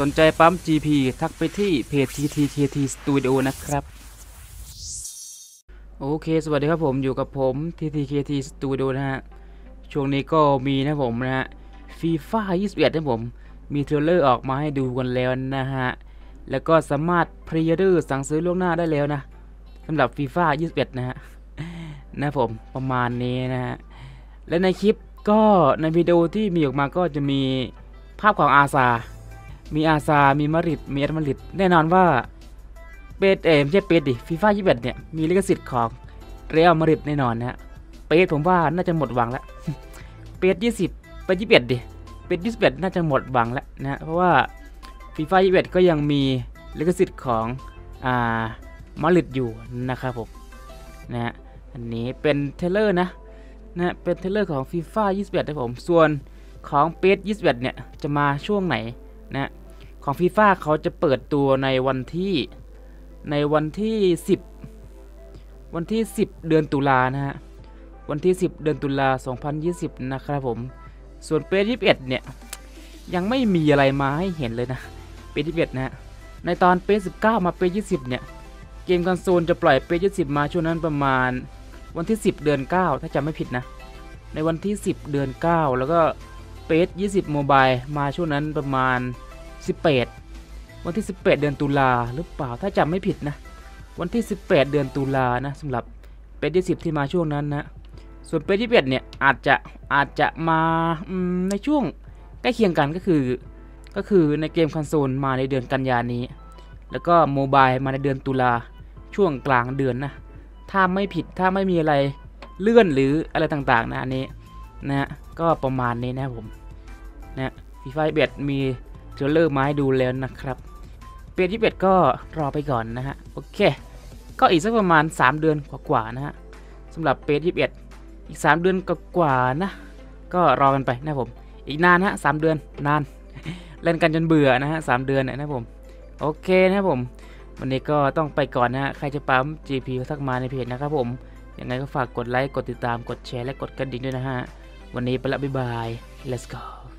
สนใจปั๊ม GP ทักไปที่เพจ TTKT Studio นะครับ โอเค สวัสดีครับผมอยู่กับผม TTKT Studio นะฮะ ช่วงนี้ก็มีนะผมนะฮะ FIFA 21นะผม มี trailer ออกมาให้ดูกันแล้วนะฮะ แล้วก็สามารถ pre-order สั่งซื้อล่วงหน้าได้แล้วนะสำหรับ FIFA 21 นะฮะ นะผมประมาณนี้นะฮะ และในคลิปก็ในวิดีโอที่มีออกมาก็จะมีภาพของบาร์ซา มีบาร์ซา มีมาดริดมีเรอัลมาดริดแน่นอนว่า PES เอไม่ใช่ PES ดิฟีฟ่า21เนี่ย มีลิขสิทธิ์ของเรอัลมาดริดแน่นอนนะฮะ PES ผมว่าน่าจะหมดหวังแล้ว PES 20ไป21ดิ PES 21น่าจะหมดหวังแล้วนะ เพราะว่าฟีฟ่า21ก็ยังมีลิขสิทธิ์ของอ่ามาดริดอยู่นะครับผมนะฮะอันนี้เป็น trailer นะนะเป็น trailer ของ FIFA 21นะผมส่วนของ PES 21เนี่ยจะมาช่วงไหนนะ ของ FIFA เขาจะเปิดตัวในวันที่ในวันที่ 10 วันที่ 10 เดือนตุลานะฮะ วันที่ 10 เดือนตุลา 2020 นะครับผม ส่วน PES 21เนี่ย ยังไม่มีอะไรมาให้เห็นเลยนะ PES 21นะฮะ ในตอนเปด19มาเปด20เนี่ย เกมคอนโซลจะปล่อยเปด20มาช่วงนั้นประมาณวันที่ 10 เดือน 9 ถ้าจำไม่ผิดนะ ในวันที่ 10 เดือน 9 แล้วก็เปส20โมบายมาช่วงนั้นประมาณ 18วันที่ 18 เดือนตุลาหรือเปล่าถ้าจำไม่ผิดนะ วันที่ 18 เดือนตุลานะสำหรับเปส20ที่มาช่วงนั้นนะส่วนเปส21เนี่ยอาจจะอาจจะมาในช่วงใกล้เคียงกันก็คือ ก็คือในเกมคอนโซลมาในเดือนกันยานี้ แล้วก็ mobile มาในเดือนตุลาช่วงกลางเดือนนะถ้าไม่ผิดถ้าไม่มีอะไรเลื่อนหรืออะไรต่างๆนะอันนี้นะก็ประมาณนี้นะผมนะฟีฟ่าเบ็ดมี trailer มาให้ดูแล้วนะครับ PES ก็รอไปก่อนนะฮะโอเค ก็อีกสักประมาณ 3 เดือนกว่าๆนะฮะสำหรับเปยี่เบ็ดอีก 3 เดือนกว่าๆนะ ก็รอกันไปนะผมอีกนานฮะสามเดือนนาน เล่นกันจนเบื่อนะฮะสามเดือนเนี่ยนะผมโอเคนะผมวันนี้ก็ต้องไปก่อนนะฮะใครจะปั๊ม GP ก็ทักมาในเพจนะครับผมยังไงก็ฝากกดไลค์กดติดตามกดแชร์และกดกระดิ่งด้วยนะฮะวันนี้ไปละบ๊ายบาย let's go